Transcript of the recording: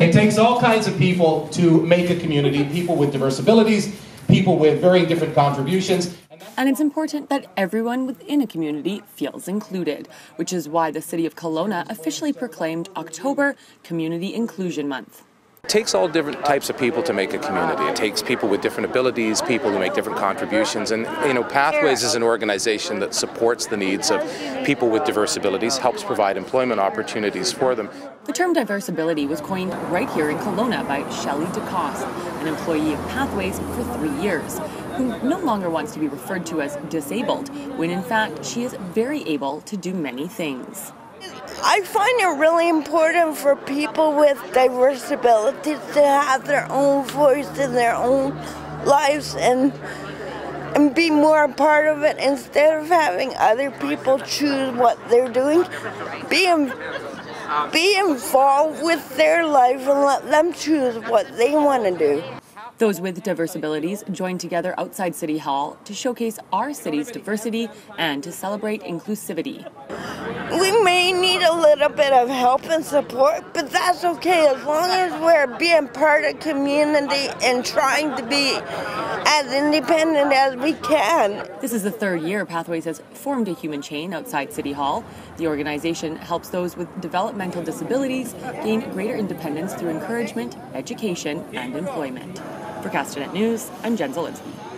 It takes all kinds of people to make a community, people with diverse abilities, people with very different contributions. And it's important that everyone within a community feels included, which is why the City of Kelowna officially proclaimed October Community Inclusion Month. It takes all different types of people to make a community. It takes people with different abilities, people who make different contributions. And, you know, Pathways is an organization that supports the needs of people with diverse abilities, helps provide employment opportunities for them. The term diverse ability was coined right here in Kelowna by Shelley DeCoste, an employee of Pathways for three years, who no longer wants to be referred to as disabled, when in fact she is very able to do many things. I find it really important for people with diverse abilities to have their own voice in their own lives and and be more a part of it instead of having other people choose what they're doing. Be, be involved with their life and let them choose what they want to do. Those with diverse abilities joined together outside City Hall to showcase our city's diversity and to celebrate inclusivity. We may need a little bit of help and support, but that's okay as long as we're being part of community and trying to be as independent as we can. This is the third year Pathways has formed a human chain outside City Hall. The organization helps those with developmental disabilities gain greater independence through encouragement, education, and employment. For Castanet News, I'm Jen Zielinski.